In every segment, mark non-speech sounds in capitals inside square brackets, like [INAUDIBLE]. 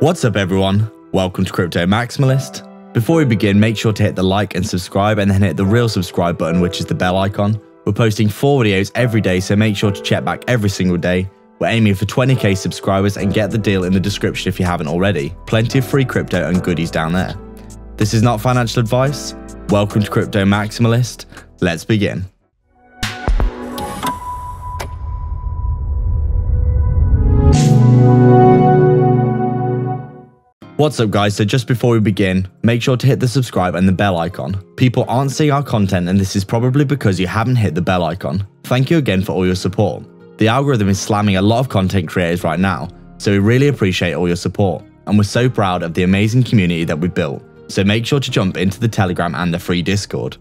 What's up, everyone? Welcome to Crypto Maximalist. Before we begin, make sure to hit the like and subscribe, and then hit the real subscribe button, which is the bell icon. We're posting four videos every day, so make sure to check back every single day. We're aiming for 20k subscribers and get the deal in the description if you haven't already. Plenty of free crypto and goodies down there. This is not financial advice. Welcome to Crypto Maximalist. Let's begin. What's up guys, so just before we begin, make sure to hit the subscribe and the bell icon. People aren't seeing our content and this is probably because you haven't hit the bell icon. Thank you again for all your support. The algorithm is slamming a lot of content creators right now, so we really appreciate all your support. And we're so proud of the amazing community that we've built, so make sure to jump into the Telegram and the free Discord.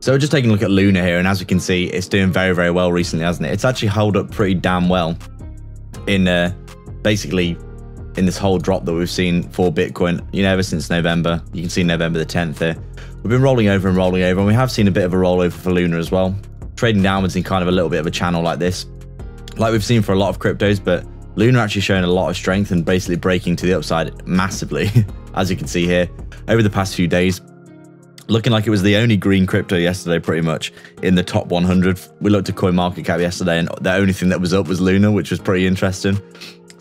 So we're just taking a look at Luna here, and as we can see, it's doing very, very well recently, hasn't it? It's actually held up pretty damn well in uh, basically in this whole drop that we've seen for Bitcoin, you know, ever since November. You can see November the 10th here. We've been rolling over and rolling over, and we have seen a bit of a rollover for Luna as well. Trading downwards in kind of a little bit of a channel like this, like we've seen for a lot of cryptos, but Luna actually showing a lot of strength and basically breaking to the upside massively, [LAUGHS] as you can see here, over the past few days. Looking like it was the only green crypto yesterday, pretty much, in the top 100. We looked at CoinMarketCap yesterday, and the only thing that was up was Luna, which was pretty interesting.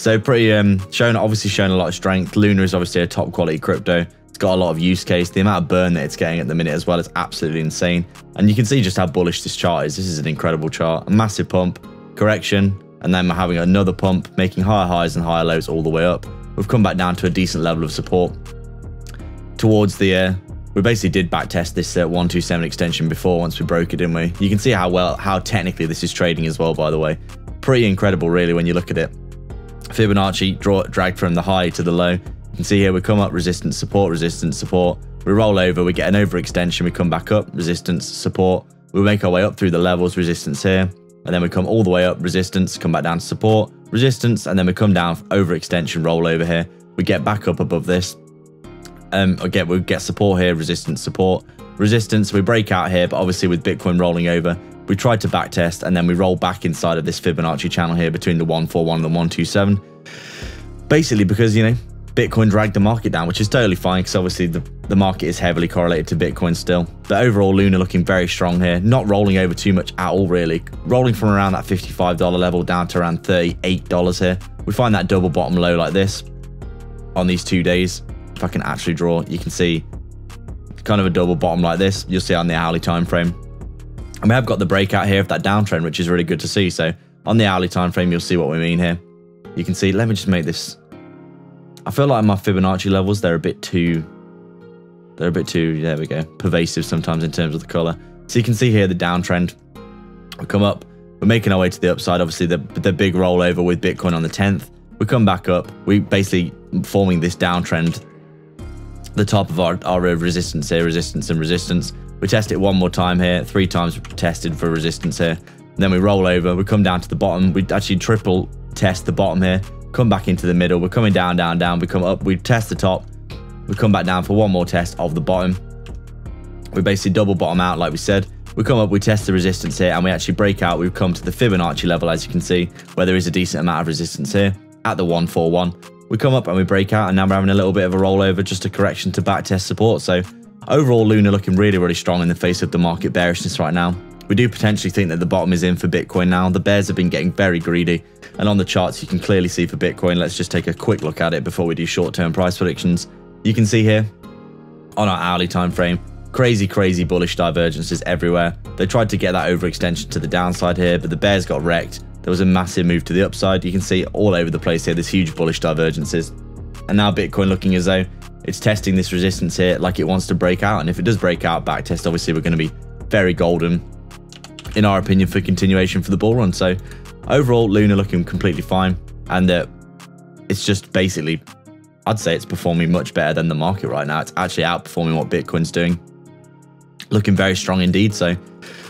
So pretty um shown obviously showing a lot of strength. Luna is obviously a top quality crypto. It's got a lot of use case. The amount of burn that it's getting at the minute as well is absolutely insane. And you can see just how bullish this chart is. This is an incredible chart. A massive pump, correction, and then we're having another pump, making higher highs and higher lows all the way up. We've come back down to a decent level of support. Towards the uh, we basically did backtest this uh, 127 extension before once we broke it, didn't we? You can see how well, how technically this is trading as well, by the way. Pretty incredible, really, when you look at it. Fibonacci draw, dragged from the high to the low. You can see here we come up, resistance, support, resistance, support. We roll over, we get an overextension, we come back up, resistance, support. We make our way up through the levels, resistance here. And then we come all the way up, resistance, come back down to support, resistance, and then we come down, overextension, roll over here. We get back up above this. Um, again, we get support here, resistance, support, resistance. We break out here, but obviously with Bitcoin rolling over, we tried to backtest and then we roll back inside of this Fibonacci channel here between the 141 and the 127. Basically because, you know, Bitcoin dragged the market down, which is totally fine because obviously the, the market is heavily correlated to Bitcoin still. But overall, Luna looking very strong here, not rolling over too much at all, really. Rolling from around that $55 level down to around $38 here. We find that double bottom low like this on these two days. If I can actually draw, you can see kind of a double bottom like this. You'll see on the hourly time frame. And we have got the breakout here of that downtrend, which is really good to see. So on the hourly time frame, you'll see what we mean here. You can see, let me just make this. I feel like my Fibonacci levels, they're a bit too, they're a bit too, there we go, pervasive sometimes in terms of the color. So you can see here the downtrend. We come up, we're making our way to the upside. Obviously, the, the big rollover with Bitcoin on the 10th. We come back up. We basically forming this downtrend. The top of our, our resistance here, resistance and resistance. We test it one more time here, three times we've tested for resistance here. Then we roll over, we come down to the bottom. We actually triple test the bottom here, come back into the middle. We're coming down, down, down. We come up, we test the top. We come back down for one more test of the bottom. We basically double bottom out like we said. We come up, we test the resistance here, and we actually break out. We've come to the Fibonacci level, as you can see, where there is a decent amount of resistance here at the 141. We come up and we break out, and now we're having a little bit of a rollover, just a correction to backtest support. So Overall, Luna looking really, really strong in the face of the market bearishness right now. We do potentially think that the bottom is in for Bitcoin now. The bears have been getting very greedy. And on the charts, you can clearly see for Bitcoin. Let's just take a quick look at it before we do short-term price predictions. You can see here on our hourly time frame, crazy, crazy bullish divergences everywhere. They tried to get that overextension to the downside here, but the bears got wrecked. There was a massive move to the upside. You can see all over the place here, there's huge bullish divergences. And now Bitcoin looking as though it's testing this resistance here like it wants to break out. And if it does break out, back test, obviously we're going to be very golden, in our opinion, for continuation for the bull run. So overall, Luna looking completely fine. And uh, it's just basically, I'd say it's performing much better than the market right now. It's actually outperforming what Bitcoin's doing. Looking very strong indeed. So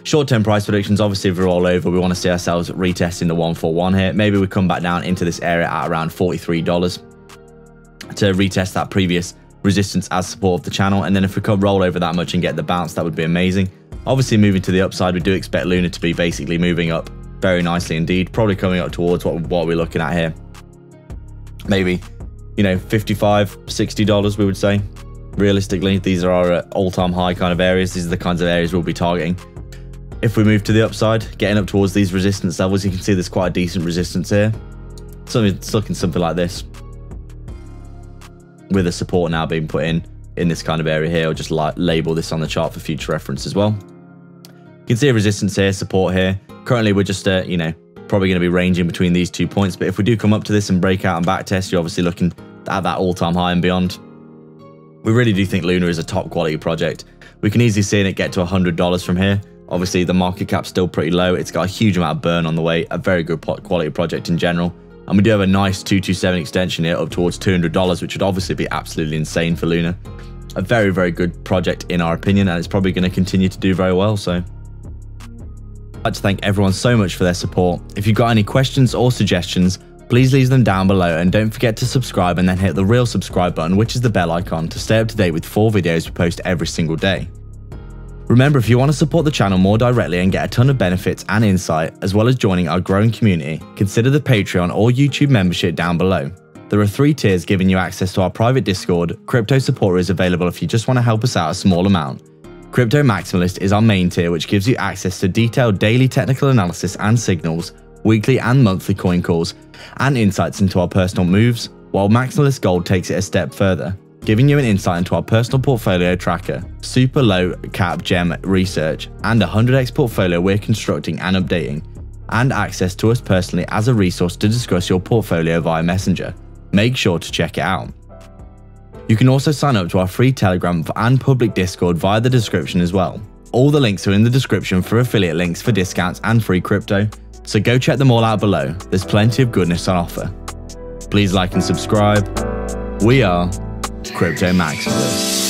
short-term price predictions, obviously if we're all over, we want to see ourselves retesting the 141 here. Maybe we come back down into this area at around $43 to retest that previous resistance as support of the channel. And then if we could roll over that much and get the bounce, that would be amazing. Obviously, moving to the upside, we do expect Luna to be basically moving up very nicely indeed. Probably coming up towards what, what we're looking at here. Maybe you know, 55 $60, we would say. Realistically, these are our uh, all-time high kind of areas. These are the kinds of areas we'll be targeting. If we move to the upside, getting up towards these resistance levels, you can see there's quite a decent resistance here. So it's looking something like this. With a support now being put in in this kind of area here, I'll just label this on the chart for future reference as well. Can see a resistance here, support here. Currently, we're just, uh, you know, probably going to be ranging between these two points. But if we do come up to this and break out and back test, you're obviously looking at that all-time high and beyond. We really do think Luna is a top quality project. We can easily see it get to $100 from here. Obviously, the market cap's still pretty low. It's got a huge amount of burn on the way, a very good quality project in general. And we do have a nice 227 extension here up towards $200, which would obviously be absolutely insane for Luna. A very, very good project in our opinion, and it's probably going to continue to do very well, so... I'd like to thank everyone so much for their support. If you've got any questions or suggestions, please leave them down below and don't forget to subscribe and then hit the real subscribe button which is the bell icon to stay up to date with 4 videos we post every single day. Remember if you want to support the channel more directly and get a ton of benefits and insight as well as joining our growing community, consider the Patreon or YouTube membership down below. There are three tiers giving you access to our private Discord, Crypto support is available if you just want to help us out a small amount. Crypto Maximalist is our main tier which gives you access to detailed daily technical analysis and signals, weekly and monthly coin calls, and insights into our personal moves, while Maximalist Gold takes it a step further, giving you an insight into our personal portfolio tracker, super low cap gem research, and a 100x portfolio we're constructing and updating, and access to us personally as a resource to discuss your portfolio via Messenger. Make sure to check it out. You can also sign up to our free Telegram and public Discord via the description as well. All the links are in the description for affiliate links for discounts and free crypto, so go check them all out below, there's plenty of goodness on offer. Please like and subscribe. We are Crypto Maximalists.